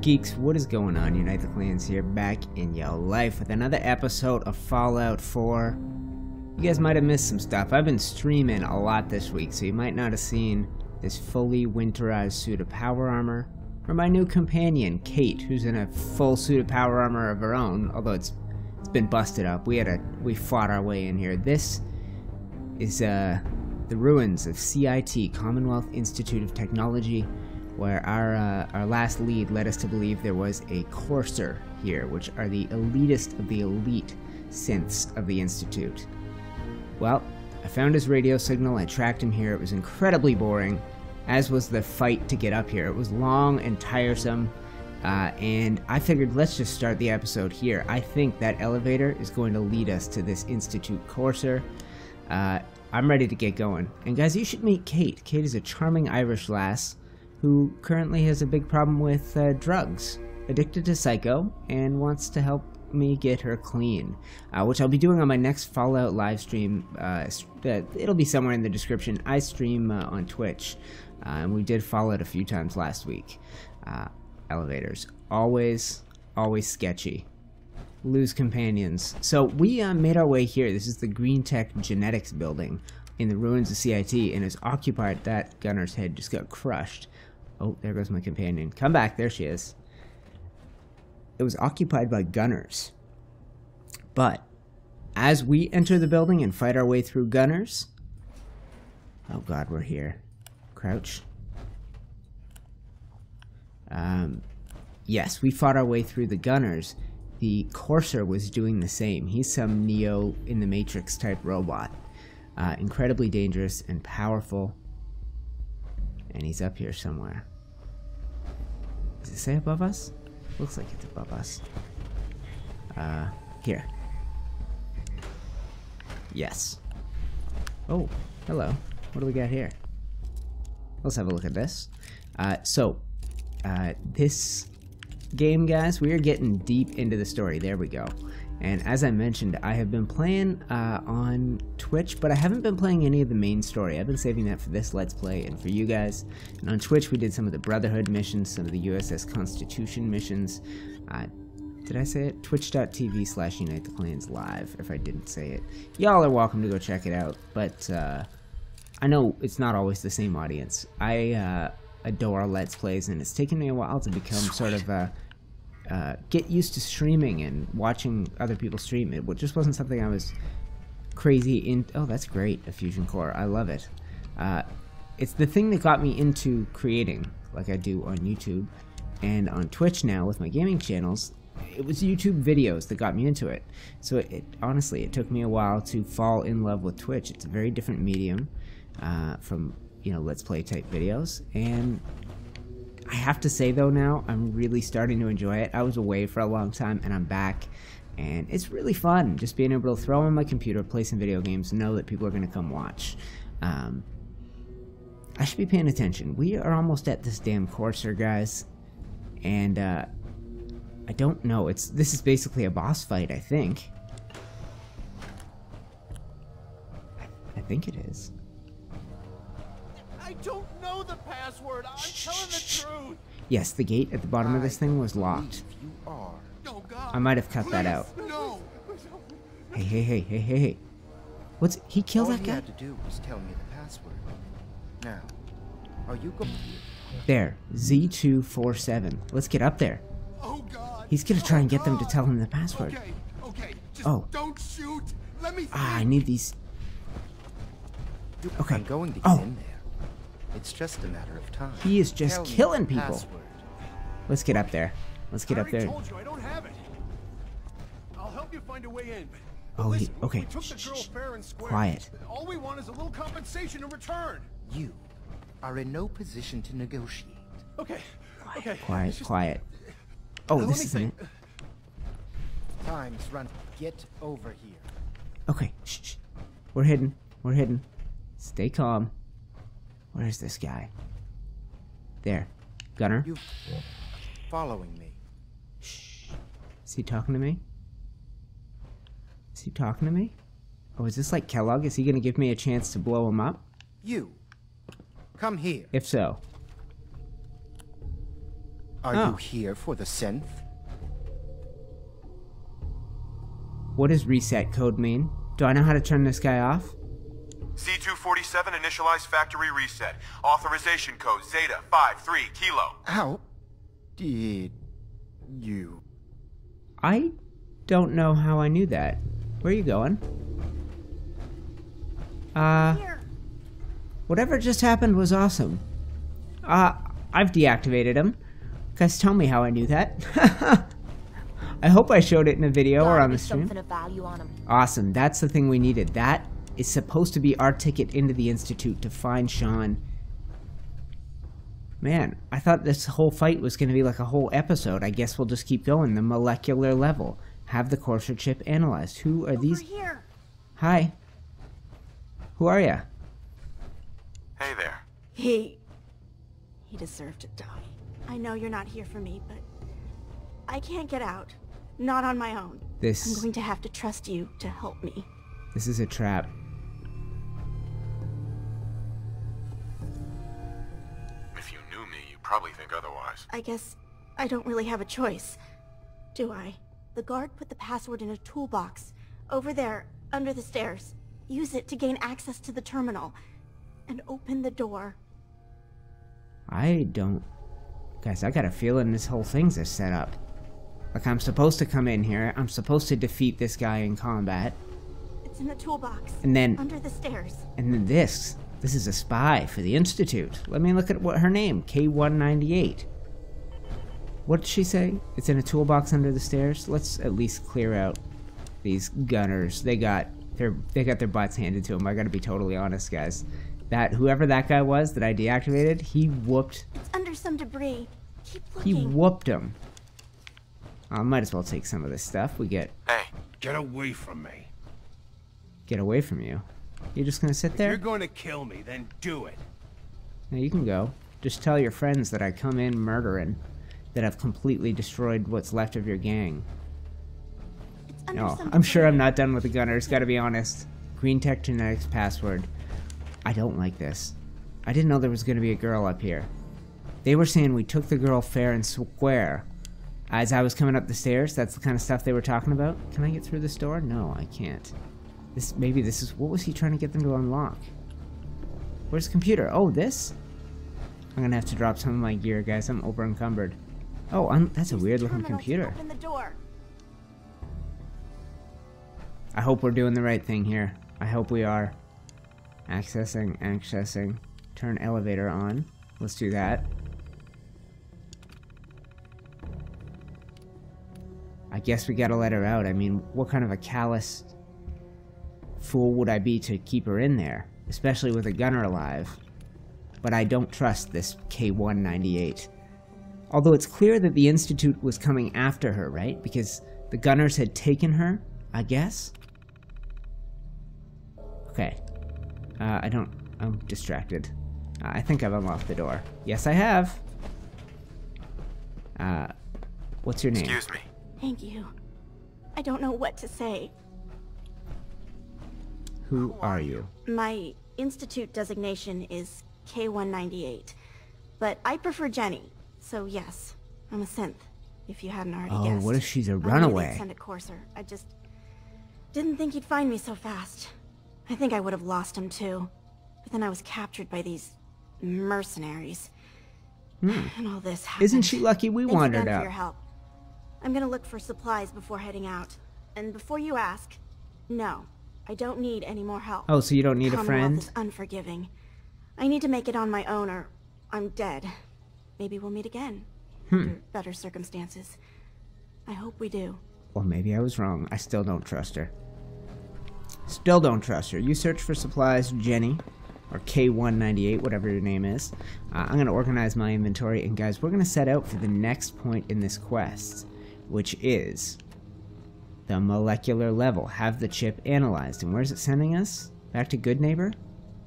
Geeks, what is going on? Unite the Clans here, back in your life with another episode of Fallout 4. You guys might have missed some stuff. I've been streaming a lot this week, so you might not have seen this fully winterized suit of power armor, or my new companion, Kate, who's in a full suit of power armor of her own, although it's it's been busted up. We had a we fought our way in here. This is uh the ruins of CIT, Commonwealth Institute of Technology, where our uh, our last lead led us to believe there was a courser here, which are the elitist of the elite synths of the institute. Well, I found his radio signal. I tracked him here. It was incredibly boring, as was the fight to get up here. It was long and tiresome. Uh, and I figured let's just start the episode here. I think that elevator is going to lead us to this Institute Courser. Uh, I'm ready to get going. And guys, you should meet Kate. Kate is a charming Irish lass who currently has a big problem with uh, drugs, addicted to Psycho, and wants to help me get her clean, uh, which I'll be doing on my next Fallout live stream. Uh, it'll be somewhere in the description. I stream uh, on Twitch, uh, and we did Fallout a few times last week. Uh, elevators, always, always sketchy. Lose companions. So we uh, made our way here. This is the Greentech Genetics building in the ruins of CIT, and is occupied. That gunner's head just got crushed. Oh, there goes my companion. Come back. There she is. It was occupied by gunners. But as we enter the building and fight our way through gunners... Oh god, we're here. Crouch. Um, yes, we fought our way through the gunners. The Courser was doing the same. He's some Neo in the Matrix type robot. Uh, incredibly dangerous and powerful. And he's up here somewhere. Does it say above us? Looks like it's above us. Uh, here. Yes. Oh, hello. What do we got here? Let's have a look at this. Uh, so, uh, this game, guys, we are getting deep into the story. There we go. And as I mentioned, I have been playing uh, on Twitch, but I haven't been playing any of the main story. I've been saving that for this Let's Play and for you guys. And on Twitch, we did some of the Brotherhood missions, some of the USS Constitution missions. Uh, did I say it? Twitch.tv slash Unite the Clans Live, if I didn't say it. Y'all are welcome to go check it out, but uh, I know it's not always the same audience. I uh, adore Let's Plays, and it's taken me a while to become sort of a uh, get used to streaming and watching other people stream. It just wasn't something I was crazy in. Oh, that's great, a fusion core. I love it. Uh, it's the thing that got me into creating, like I do on YouTube and on Twitch now with my gaming channels. It was YouTube videos that got me into it. So it, it honestly, it took me a while to fall in love with Twitch. It's a very different medium uh, from you know Let's Play type videos, and I have to say though now, I'm really starting to enjoy it. I was away for a long time and I'm back and it's really fun just being able to throw on my computer, play some video games, know that people are going to come watch. Um, I should be paying attention. We are almost at this damn courser, guys. And, uh, I don't know. It's This is basically a boss fight, I think. I, I think it is. I don't know the password. I'm telling the truth. Yes, the gate at the bottom of this thing was locked. Oh, I might have cut Please. that out. No. Hey, hey, hey, hey, hey, hey. What's he killed All that guy? All had to do was tell me the password. Now, are you going? There, Z247. Let's get up there. Oh God. He's gonna try oh, and get them to tell him the password. Okay, okay. Just Oh. don't shoot. Let me. Ah, I need these. Okay. I'm going to get Oh. in there. It's just a matter of time. He is just Tell killing people. password. Let's get up there. Let's get up already there. told you I don't have it. I'll help you find a way in. But Oh, he- listen, okay. We took Shh, the shh, girl fair and square. Quiet. All we want is a little compensation in return. You are in no position to negotiate. Okay. Okay. Quiet, just- quiet. Oh, Let this isn't it. Time's run. Get over here. Okay, shh, shh. We're hidden. We're hidden. Stay calm. Where's this guy? There. Gunner. You following me? Shh. Is he talking to me? Is he talking to me? Oh, is this like Kellogg? Is he gonna give me a chance to blow him up? You. Come here. If so. Are Oh. you here for the synth? What does reset code mean? Do I know how to turn this guy off? Z2-47 initialize factory reset. Authorization code Zeta 53 Kilo. How did you? I don't know how I knew that. Where are you going? Uh, Here. whatever just happened was awesome. Uh, I've deactivated him. Guys, tell me how I knew that. I hope I showed it in a video or Gotta on be the stream. something of value on him. Awesome. That's the thing we needed. That is supposed to be our ticket into the Institute to find Shaun. Man, I thought this whole fight was going to be like a whole episode. I guess we'll just keep going. The molecular level. Have the Courser chip analyzed. Who are Over these? here. Hi. Who are you? Hey there. He. He deserved to die. I know you're not here for me, but. I can't get out. Not on my own. This... I'm going to have to trust you to help me. this is a trap. Probably think otherwise. I guess I don't really have a choice. Do I? The guard put the password in a toolbox. Over there, under the stairs. Use it to gain access to the terminal. And open the door. I don't. Guys, I got a feeling this whole thing's a setup. Like, I'm supposed to come in here, I'm supposed to defeat this guy in combat, It's in the toolbox. and then Under the stairs. And then this. This is a spy for the Institute. Let me look at what her name. K198. What did she say? It's in a toolbox under the stairs? Let's at least clear out these gunners. They got their they got their butts handed to them. I gotta be totally honest, guys. That whoever that guy was that I deactivated, he whooped It's under some debris. Keep looking. he whooped him. I might as well take some of this stuff. We get Hey, Get away from me. get away from you. You're just gonna sit If you're going to kill me, then do it. Now you can go. Just tell your friends that I come in murdering, that I've completely destroyed what's left of your gang. No, some I'm sure. I'm not done with the gunners, gotta be honest. Greentech Genetics password. I don't like this. I didn't know there was gonna be a girl up here. They were saying we took the girl fair and square. As I was coming up the stairs, that's the kind of stuff they were talking about. Can I get through this door? No, I can't. This maybe this is what was he trying to get them to unlock? Where's the computer? Oh, this? I'm gonna have to drop some of my gear, guys. I'm over encumbered. Oh, un- that's a weird looking computer. Open the door. I hope we're doing the right thing here. I hope we are. Accessing, accessing. Turn elevator on. Let's do that. I guess we gotta let her out. I mean, what kind of a callous fool would I be to keep her in there? Especially with a gunner alive. But I don't trust this K-198. Although it's clear that the Institute was coming after her, right? Because the gunners had taken her, I guess? Okay. Uh, I don't... I'm distracted. Uh, I think I've unlocked the door. Yes, I have. Uh, what's your name? excuse me. Thank you. I don't know what to say. Who are you? My institute designation is K198, but I prefer Jenny. So yes, I'm a synth. If you hadn't already Oh, guessed. what if she's a runaway? Send a courser. I just didn't think he'd find me so fast. I think I would have lost him too. But then I was captured by these mercenaries. And all this happened. Hmm. Isn't she lucky we Thanks wandered again out? for your help. I'm gonna look for supplies before heading out. And before you ask, no, I don't need any more help. Oh, so you don't need a friend? is unforgiving. I need to make it on my own or I'm dead. Maybe we'll meet again. Hmm. Under better circumstances. I hope we do. Or maybe I was wrong. I still don't trust her. Still don't trust her. You search for supplies, Jenny, or K198, whatever your name is. Uh, I'm going to organize my inventory, and guys, we're going to set out for the next point in this quest, which is the molecular level. Have the chip analyzed. And where's it sending us? Back to Goodneighbor?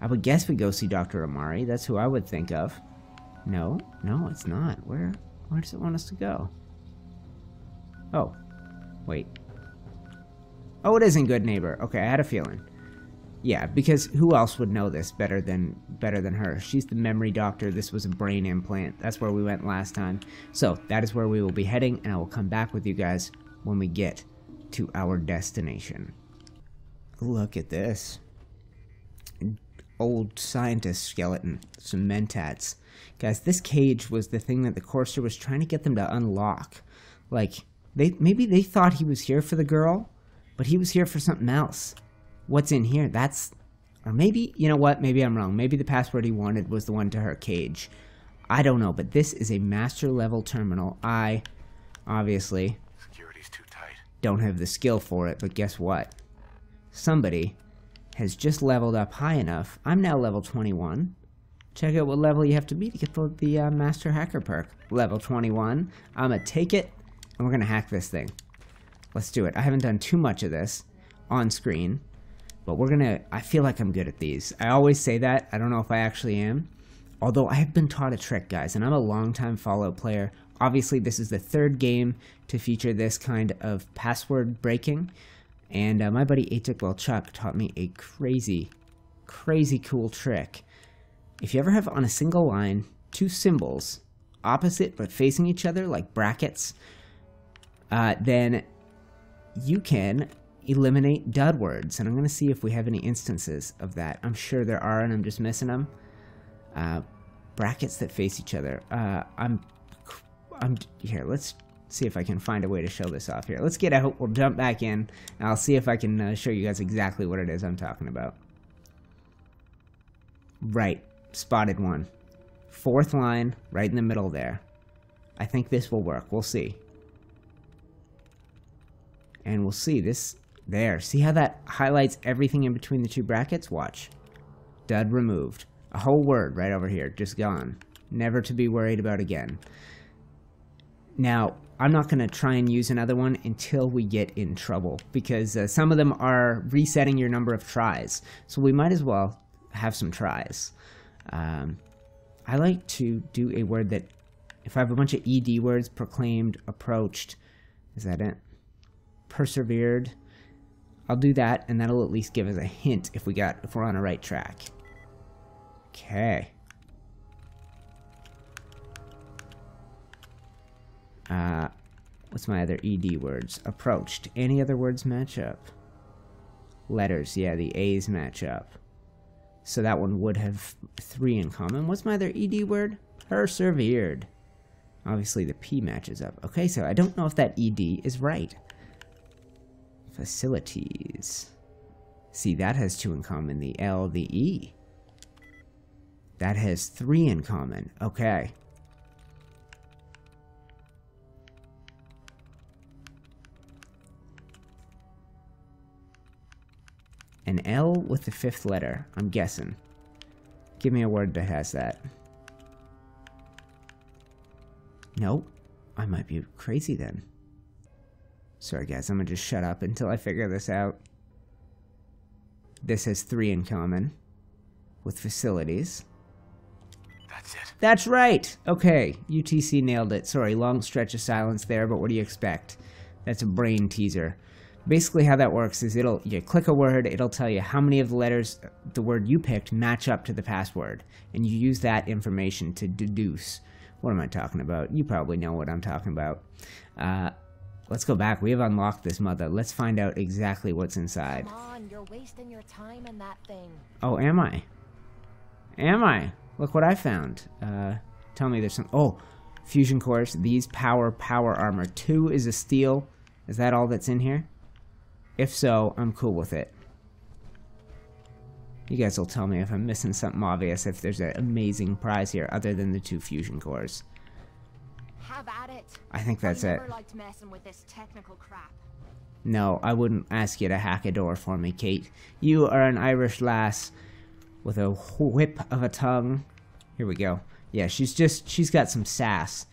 I would guess we go see Dr. Amari. That's who I would think of. No, no, it's not. Where, where does it want us to go? Oh, wait. Oh, it isn't Goodneighbor. Okay, I had a feeling. Yeah, because who else would know this better than better than her? She's the memory doctor. This was a brain implant. That's where we went last time. So that is where we will be heading, and I will come back with you guys when we get to our destination. Look at this. Old scientist skeleton. Some mentats. Guys, this cage was the thing that the Courser was trying to get them to unlock. Like, they maybe they thought he was here for the girl, but he was here for something else. What's in here? That's... Or maybe, you know what? Maybe I'm wrong. Maybe the password he wanted was the one to her cage. I don't know, but this is a master level terminal. I, obviously. Don't have the skill for it, but guess what? Somebody has just leveled up high enough. I'm now level 21. Check out what level you have to be to get the, the uh, Master Hacker perk. Level 21. I'm gonna take it, and we're gonna hack this thing. Let's do it. I haven't done too much of this on screen, but we're gonna. I feel like I'm good at these. I always say that. I don't know if I actually am. Although I have been taught a trick, guys, and I'm a longtime Fallout player. Obviously, this is the third game to feature this kind of password breaking, and uh, my buddy Atikwell Chuck taught me a crazy, crazy cool trick. If you ever have on a single line two symbols, opposite but facing each other, like brackets, uh, then you can eliminate dud words. And I'm going to see if we have any instances of that. I'm sure there are, and I'm just missing them. Uh, brackets that face each other. Uh, I'm, I'm here. Let's see if I can find a way to show this off here. Let's get out. We'll jump back in, and I'll see if I can uh, show you guys exactly what it is I'm talking about. Right, spotted one. Fourth line, right in the middle there. I think this will work. We'll see. And we'll see this there. See how that highlights everything in between the two brackets? Watch. Dud removed. A whole word right over here, just gone. Never to be worried about again. Now, I'm not going to try and use another one until we get in trouble, because uh, some of them are resetting your number of tries. So we might as well have some tries. Um, I like to do a word that, if I have a bunch of ED words, proclaimed, approached, is that it? Persevered. I'll do that, and that'll at least give us a hint if we got if we're on the right track. Okay. Uh, what's my other ED words? Approached. Any other words match up? Letters, yeah, the A's match up. So that one would have three in common. What's my other ED word? Persevered. Obviously the P matches up. Okay, so I don't know if that ED is right. Facilities. See, that has two in common. The L, the E. That has three in common. Okay. An L with the fifth letter, I'm guessing. Give me a word that has that. Nope. I might be crazy then. Sorry guys, I'm gonna just shut up until I figure this out. This has three in common. With facilities. That's it. That's right! Okay, UTC nailed it. Sorry, long stretch of silence there, but what do you expect? That's a brain teaser. Basically how that works is it'll you click a word, it'll tell you how many of the letters the word you picked match up to the password. And you use that information to deduce. What am I talking about? You probably know what I'm talking about. Uh, let's go back. We have unlocked this mother. Let's find out exactly what's inside. Come on, you're wasting your time in that thing. Oh, am I? Am I? Look what I found. Uh, tell me there's some. Oh, fusion cores. These power power armor. Two is a steel. Is that all that's in here? If so, I'm cool with it. You guys will tell me if I'm missing something obvious, if there's an amazing prize here other than the two fusion cores. Have at it. I think that's I it. never liked messing with this technical crap. No, I wouldn't ask you to hack a door for me, Kate. You are an Irish lass with a whip of a tongue. Here we go. Yeah, she's just, she's got some sass.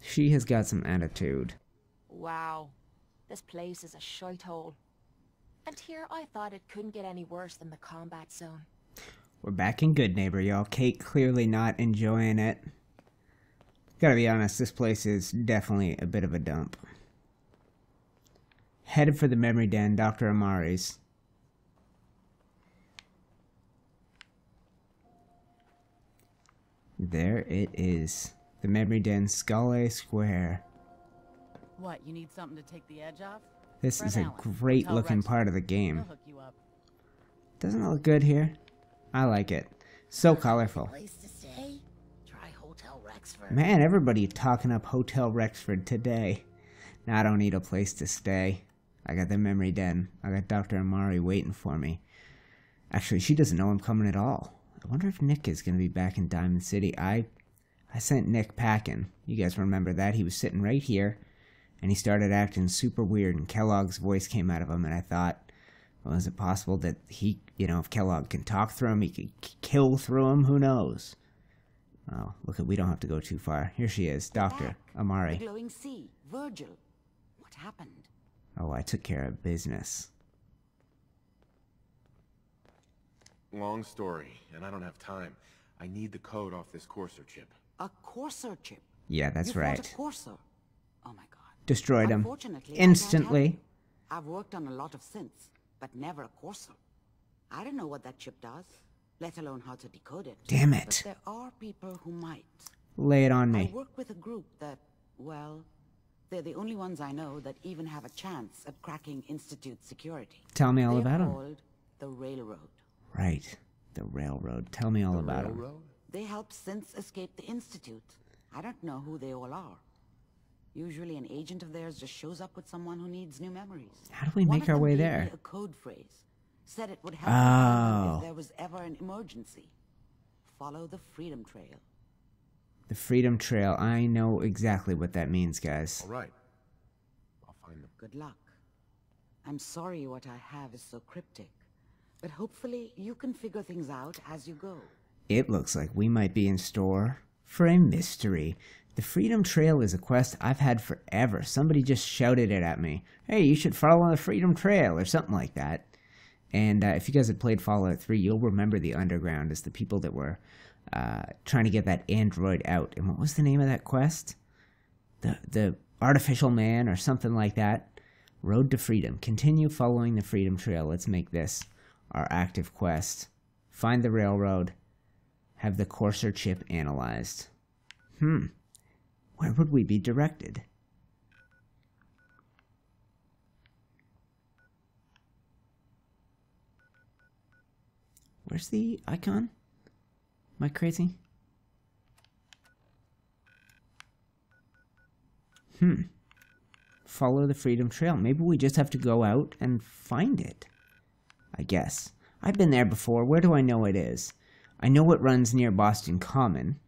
She has got some attitude. Wow. This place is a shithole. And here I thought it couldn't get any worse than the combat zone. We're back in Goodneighbor, y'all. Kate clearly not enjoying it. Gotta be honest, this place is definitely a bit of a dump. Headed for the memory den, Dr. Amari's. There it is. The memory den, Scale Square. What, you need something to take the edge off? This is a Allen, great Hotel looking Rexford. part of the game. hook you up. Doesn't it look good here? I like it. So colorful. Place to stay? Try Hotel Rexford. Man, everybody talking up Hotel Rexford today. Now I don't need a place to stay. I got the memory den. I got Dr. Amari waiting for me. Actually, she doesn't know I'm coming at all. I wonder if Nick is going to be back in Diamond City. I I sent Nick packing. You guys remember that? He was sitting right here, and he started acting super weird, and Kellogg's voice came out of him, and I thought, well, is it possible that he, you know, if Kellogg can talk through him, he could kill through him? Who knows? Oh, look at we don't have to go too far. Here she is, Doctor Amari. The glowing sea. Virgil. What happened? Oh, I took care of business. Long story, and I don't have time. I need the code off this Courser chip. A Courser chip. Yeah, that's you fought right. a Courser. Oh my god. Destroyed him Unfortunately, I can't help instantly. I've worked on a lot of synths, but never a Courser. I don't know what that chip does, let alone how to decode it. Damn But it! there are people who might. Lay it on me. I work with a group that, well, they're the only ones I know that even have a chance at cracking Institute security. Tell me all They're about him. called the Railroad. Right, the railroad. Tell me all about him. Railroad? They help synths escape the Institute. I don't know who they all are. Usually an agent of theirs just shows up with someone who needs new memories. How do we One make of our them way gave me there? a code phrase. Said it would help me find them Oh. if there was ever an emergency. Follow the Freedom Trail. The Freedom Trail. I know exactly what that means, guys. All right. I'll find them. Good luck. I'm sorry what I have is so cryptic, but hopefully you can figure things out as you go. It looks like we might be in store for a mystery. The Freedom Trail is a quest I've had forever. Somebody just shouted it at me. Hey, you should follow the Freedom Trail or something like that. And uh, if you guys have played Fallout 3, you'll remember the Underground as the people that were uh, trying to get that android out. And what was the name of that quest? The the Artificial Man or something like that. Road to Freedom. Continue following the Freedom Trail. Let's make this our active quest. Find the railroad. Have the Courser chip analyzed. Hmm. Where would we be directed? Where's the icon? Am I crazy? Hmm. Follow the Freedom Trail. Maybe we just have to go out and find it. I guess. I've been there before. Where do I know it is? I know it runs near Boston Common,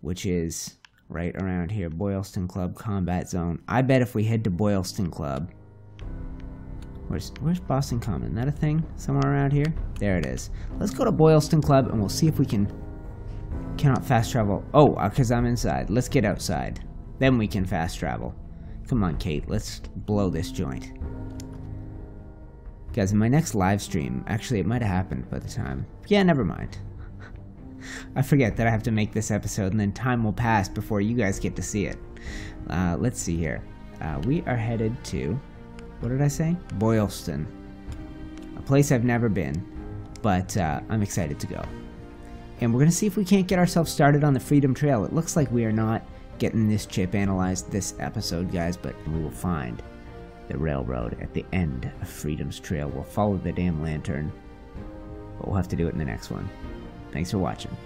which is right around here. Boylston Club Combat Zone. I bet if we head to Boylston Club. Where's, where's Boston Common? Is That a thing? Somewhere around here? There it is. Let's go to Boylston Club and we'll see if we can. Cannot fast travel. Oh, uh, because I'm inside. Let's get outside. Then we can fast travel. Come on, Kate. Let's blow this joint. Guys, in my next live stream, actually, it might have happened by the time. Yeah, never mind. I forget that I have to make this episode, and then time will pass before you guys get to see it. Uh, let's see here. Uh, we are headed to. What did I say? Boylston. A place I've never been, but uh, I'm excited to go. And we're going to see if we can't get ourselves started on the Freedom Trail. It looks like we are not getting this chip analyzed this episode, guys, but we will find the railroad at the end of Freedom's Trail. We'll follow the damn lantern, but we'll have to do it in the next one. Thanks for watching.